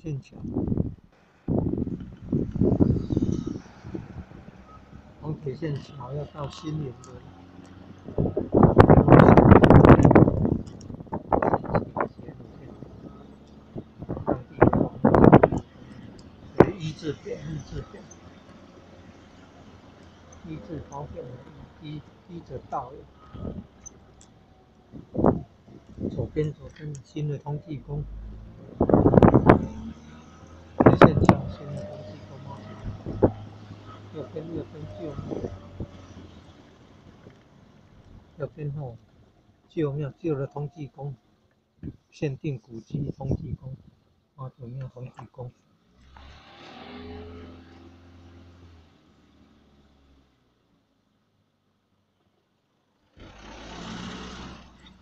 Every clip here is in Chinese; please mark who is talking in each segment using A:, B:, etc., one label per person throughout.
A: 线桥，从铁线桥要到新营的。一字边，一字边，一字方便的一，一者道。左边，左边新的通济宫，铁线桥新的通济宫吗？右边，右边旧庙，右边吼旧庙，旧的通济宫，限定古迹通济宫，妈祖庙通济宫。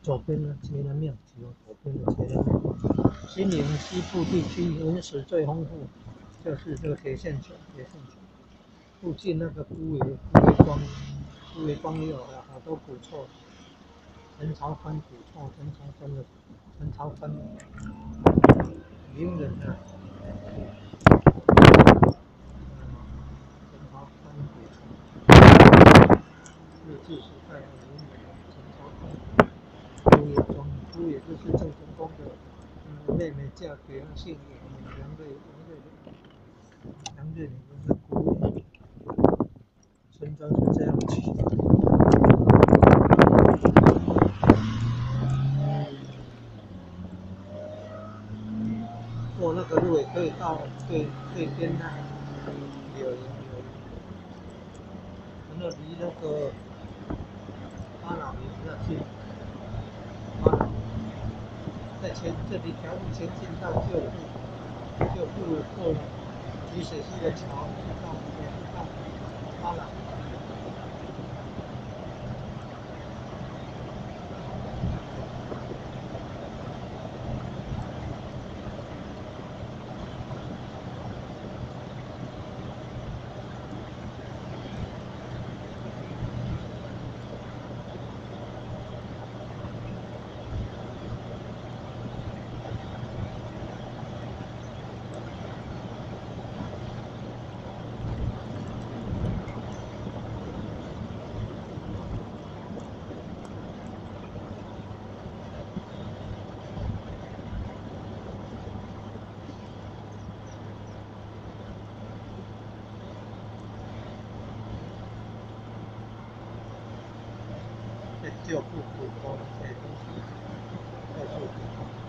A: 左边的接南庙，只有左边的接南庙。新营西部地区文史最丰富，就是这个铁线桥，铁线桥。附近那个孤围孤围庄，孤围庄也有好多古厝。陈朝藩古厝，陈朝藩的陈朝藩名人啊。陈朝藩古厝，日治时代的名人陈朝藩。朱元璋，朱也就是郑成功的嗯妹妹，嫁给了姓杨，杨瑞，杨瑞，杨瑞麟就是朱。村庄是这样起的。过那个路也可以到对对边那，有有有，那离那个巴老也比较近。在前这里条路前进到旧路，旧路过积水溪的桥，到到到了。这就不普通，这东西，这就。